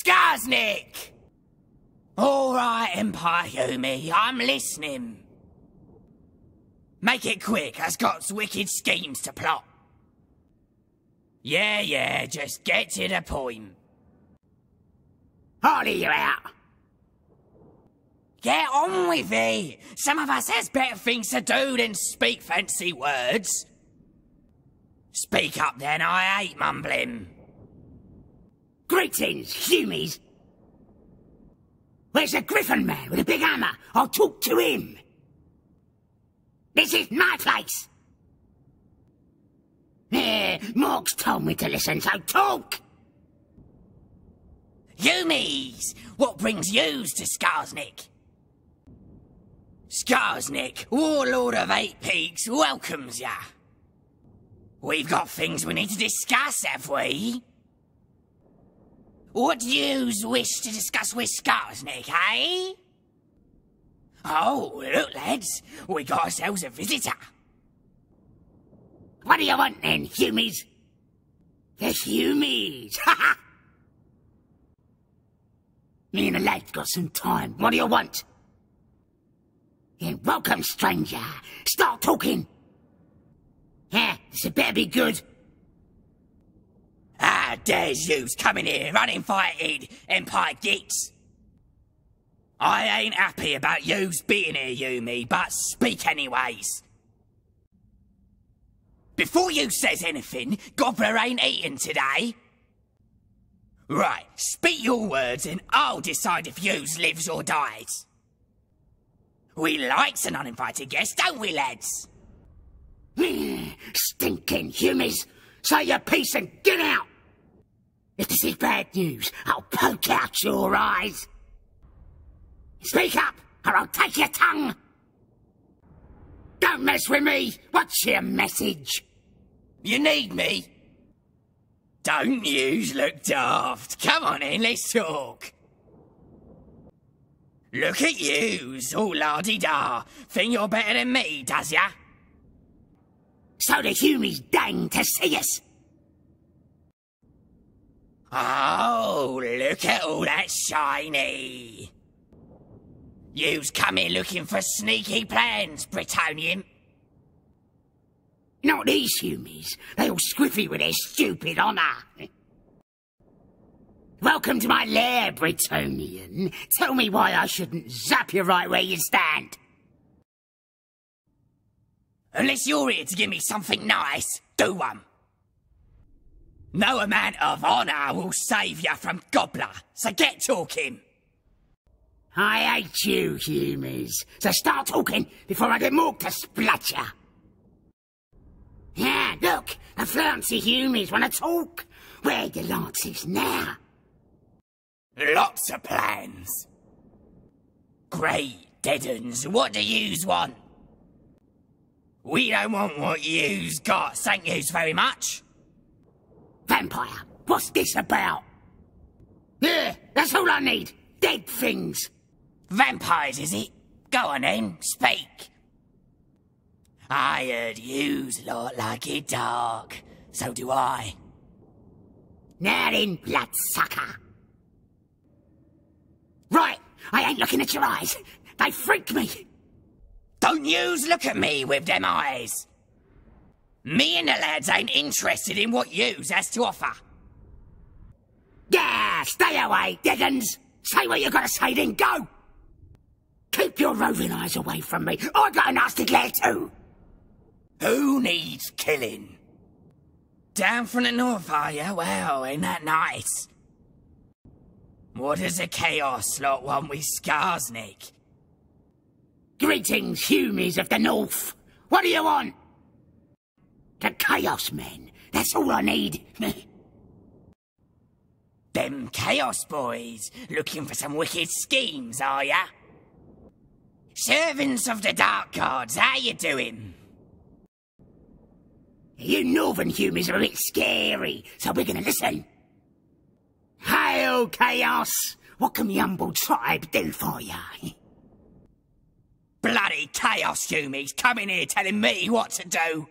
Skarsnik! All right, Empire Humie, I'm listening. Make it quick, as got wicked schemes to plot. Yeah, yeah, just get to the point. Harley, you out. Get on with it. Some of us has better things to do than speak fancy words. Speak up then, I hate mumbling. Greetings, humies. Where's the griffin man with a big hammer? I'll talk to him. This is my place. Eh, Morg's told me to listen, so talk! Humies! What brings yous to Skarsnik? Skarsnik, Warlord of Eight Peaks, welcomes ya. We've got things we need to discuss, have we? What do yous wish to discuss with Skarsnik, eh? Oh, look, lads, we got ourselves a visitor. What do you want then, humies? The humies! Ha ha! Me and the lads got some time. What do you want? Yeah, welcome, stranger. Start talking. Yeah, this had better be good. Ah, there's yous coming here, uninvited, Empire Geeks. I ain't happy about yous being here, humie, but speak anyways. Before you says anything, Gobbla ain't eating today. Right, speak your words and I'll decide if yous lives or dies. We likes an uninvited guest, don't we, lads? Stinking humies! Say your piece and get out! If this is bad news, I'll poke out your eyes! Speak up, or I'll take your tongue! Don't mess with me! What's your message? You need me? Don't yous look daft. Come on in, let's talk. Look at yous, all la-di-da. Think you're better than me, does ya? So the humies dang to see us! Oh, look at all that shiny. Yous come here looking for sneaky plans, Bretonnian. Not these humies. They all squiffy with their stupid honour. Welcome to my lair, Bretonnian. Tell me why I shouldn't zap you right where you stand. Unless you're here to give me something nice, do one. No amount of honour will save you from Gobbla, so get talking. I hate you, humies. So start talking before I get Morg to splat ya. Yeah, look, the flouncy humies want to talk. Where the lances now? Lots of plans. Great deadens, what do yous want? We don't want what yous got, thank yous very much. Vampire, what's this about? Yeah, that's all I need. Dead things. Vampires, is it? Go on then, speak. I heard yous lot like it dark. So do I. Now then, bloodsucker. Right, I ain't looking at your eyes. They freak me. Don't yous look at me with them eyes. Me and the lads ain't interested in what yous has to offer. Yeah, stay away, Diggins. Say what you gotta say, then go. Keep your roving eyes away from me. I got a nasty glare too. Who needs killing? Down from the north, are you? Well, ain't that nice? What does the Chaos lot want with Skarsnik? Greetings, humies of the North. What do you want? Chaos Men. That's all I need. Them Chaos boys looking for some wicked schemes, are ya? Servants of the Dark Gods, how you doing? you Northern humies are a bit scary, so we're gonna listen. Hail, Chaos! What can the humble tribe do for ya? Bloody Chaos humies coming here telling me what to do.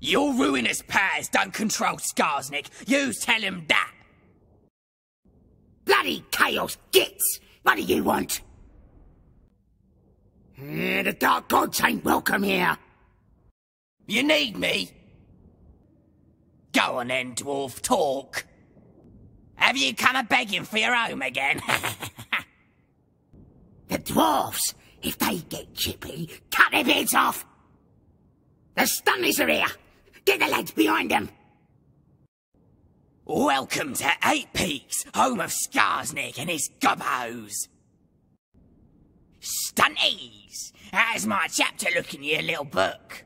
Your ruinous powers don't control Skarsnik. You tell him that. bloody chaos gits! What do you want? Eh, the Dark Gods ain't welcome here. You need me? Go on then, dwarf, talk. Have you come a begging for your home again? the dwarfs, if they get chippy, cut their heads off. The Stunties are here. Get the lads behind them. Welcome to Eight Peaks, home of Skarsnik and his gobbos. Stunties! How's my chapter look in your little book?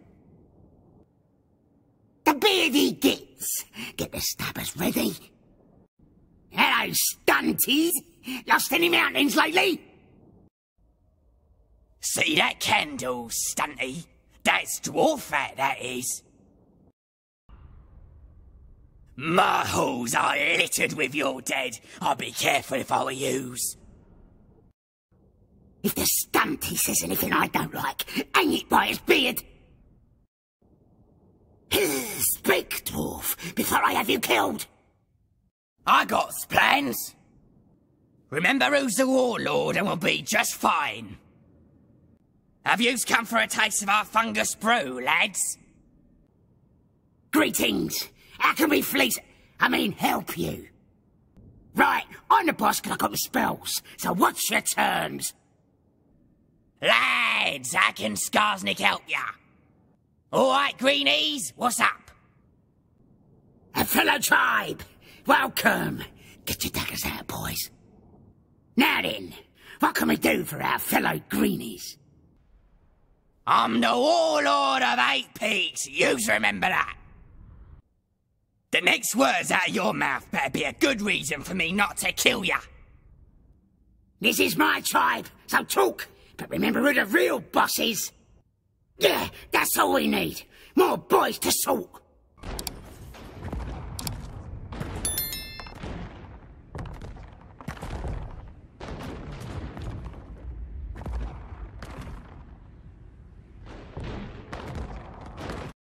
The beard he gets. Get the stabbers ready. Hello, stunties. Lost any mountains lately? See that candle, stunty? That's dwarf fat, that is. My halls are littered with your dead. I'd be careful if I were yous. If the stunty says anything I don't like, hang it by his beard. Speak, dwarf, before I have you killed. I got plans. Remember who's the warlord and we'll be just fine. Have yous come for a taste of our fungus brew, lads? Greetings. How can we fleece... I mean, help you? Right, I'm the boss because I got the spells. So what's your terms? Lads, I can Skarsnik help ya? All right, greenies, what's up? A fellow tribe. Welcome. Get your daggers out, boys. Now then, what can we do for our fellow greenies? I'm the warlord of Eight Peaks. Yous remember that. The next words out of your mouth better be a good reason for me not to kill ya. This is my tribe, so talk. But remember who the real boss is. Yeah, that's all we need. More boys to sort.